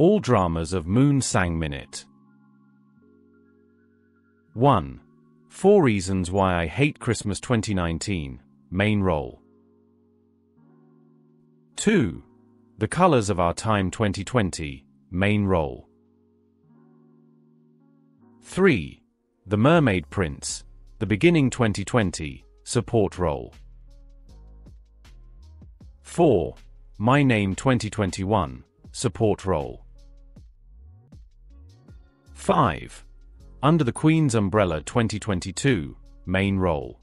All dramas of Moon Sang Min. 1. Four Reasons Why I Hate Christmas 2019, main role. 2. The Colors of Our Time 2020, main role. 3. The Mermaid Prince, The Beginning 2020, support role. 4. My Name 2021, support role. 5. Under the Queen's Umbrella 2022, main role.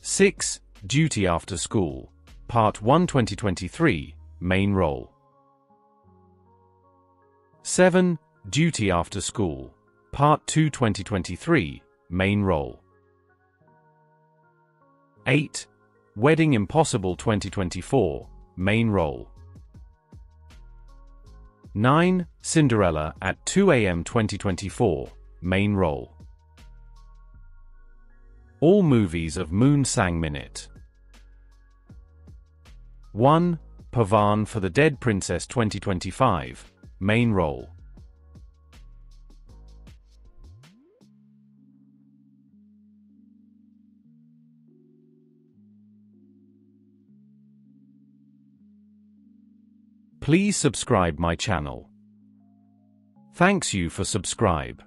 6. Duty After School, Part 1 2023, main role. 7. Duty After School, Part 2 2023, main role. 8. Wedding Impossible 2024, main role. 9. Cinderella at 2 a.m. 2024, main role. All movies of Moon Sang Min. 1. Pavane for the Dead Princess 2025, main role. Please subscribe my channel. Thanks you for subscribe.